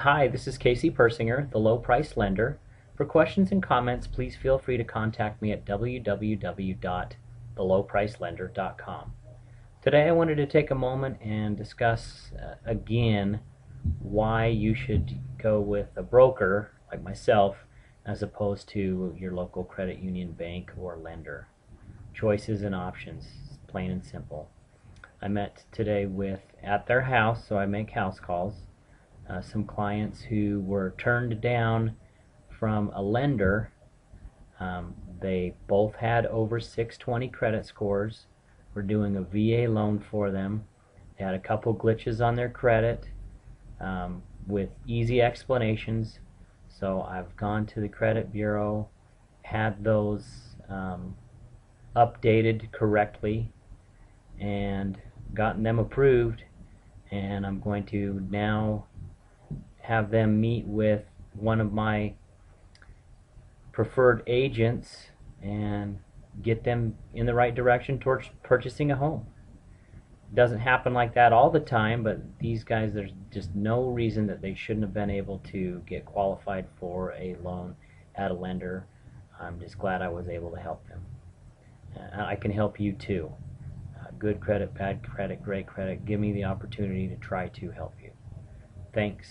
Hi, this is Casey Persinger, the low price lender. For questions and comments, please feel free to contact me at www.thelowpricelender.com. Today I wanted to take a moment and discuss uh, again why you should go with a broker like myself as opposed to your local credit union bank or lender. Choices and options, plain and simple. I met today with at their house, so I make house calls, uh, some clients who were turned down from a lender. Um, they both had over 620 credit scores. We're doing a VA loan for them. They had a couple glitches on their credit um, with easy explanations. So I've gone to the credit bureau, had those um, updated correctly, and gotten them approved. And I'm going to now have them meet with one of my preferred agents and get them in the right direction towards purchasing a home. Doesn't happen like that all the time, but these guys, there's just no reason that they shouldn't have been able to get qualified for a loan at a lender. I'm just glad I was able to help them. Uh, I can help you too. Uh, good credit, bad credit, great credit. Give me the opportunity to try to help you. Thanks.